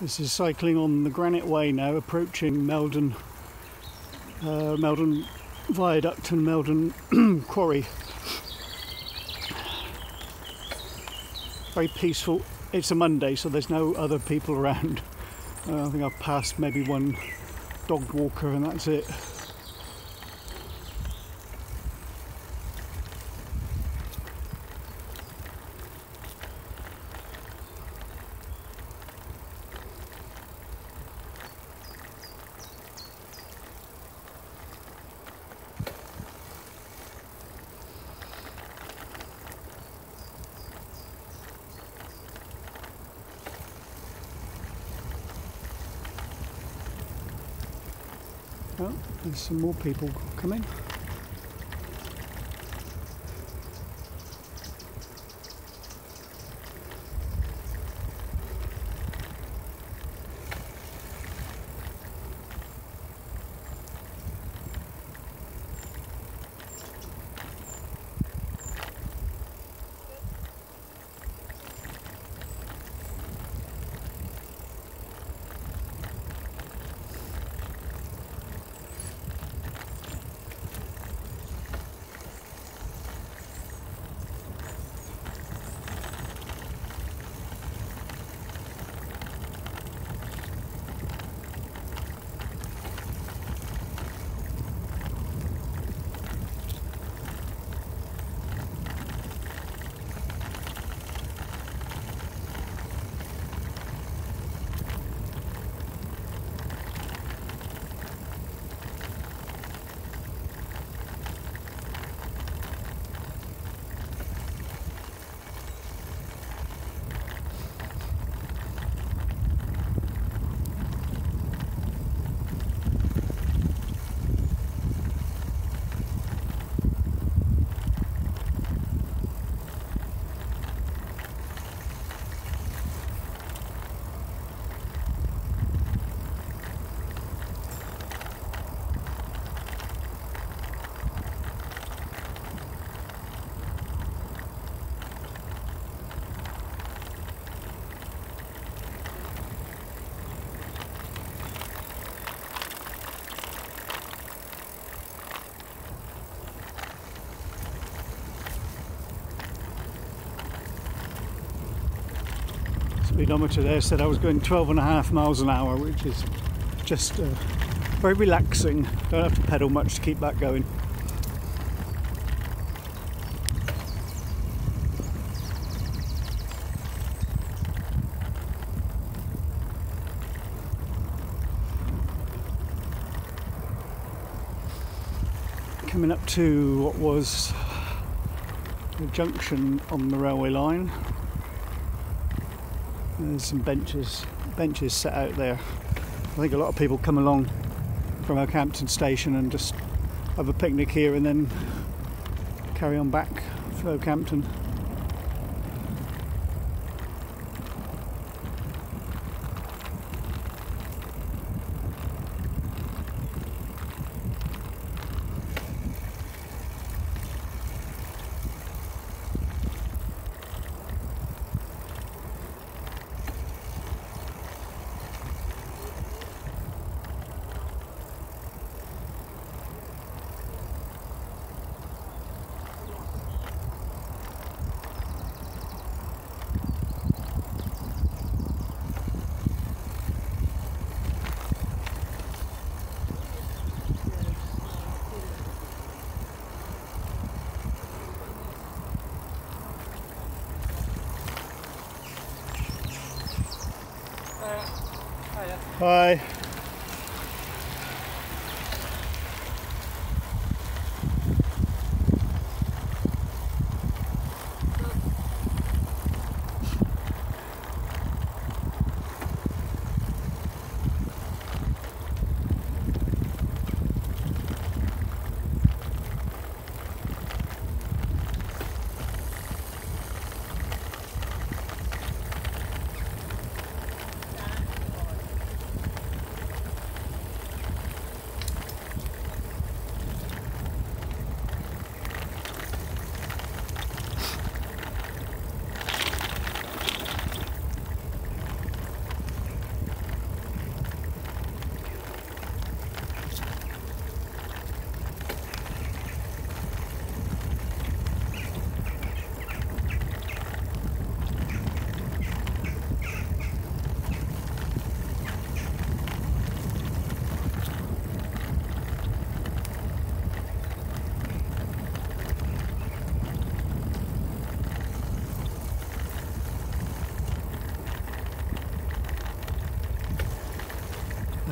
This is cycling on the Granite Way now, approaching Meldon, uh, Meldon Viaduct and Meldon Quarry. Very peaceful. It's a Monday, so there's no other people around. Uh, I think I've passed maybe one dog walker, and that's it. Oh, there's some more people coming. Speedometer there said I was going 12 and a half miles an hour, which is just uh, very relaxing. Don't have to pedal much to keep that going. Coming up to what was a junction on the railway line. There's some benches benches set out there. I think a lot of people come along from Okehampton station and just have a picnic here and then carry on back for Okehampton. Hi.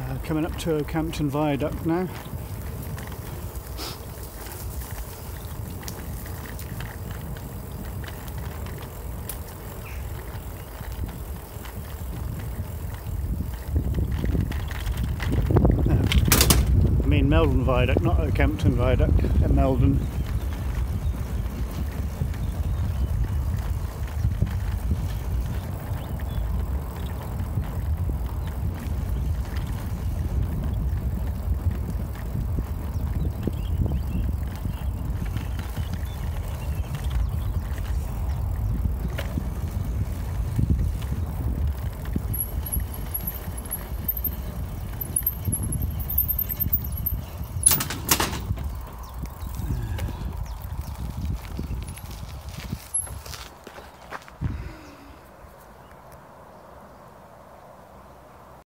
Uh, coming up to Okehampton Viaduct now. Uh, I mean Meldon Viaduct, not Okehampton Viaduct at Meldon.